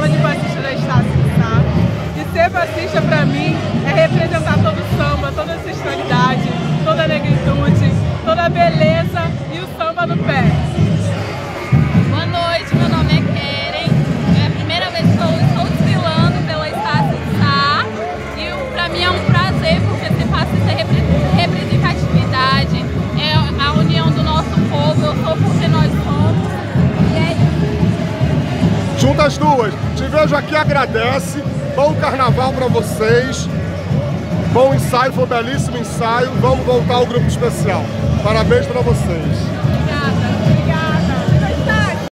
de baixista da Estácio Sá. E ser baixista para mim é representar todo o samba, toda a ancestralidade, toda a negritude, toda a beleza Junta as duas. Te vejo aqui, agradece. Bom carnaval para vocês. Bom ensaio, foi um belíssimo ensaio. Vamos voltar ao grupo especial. Parabéns para vocês.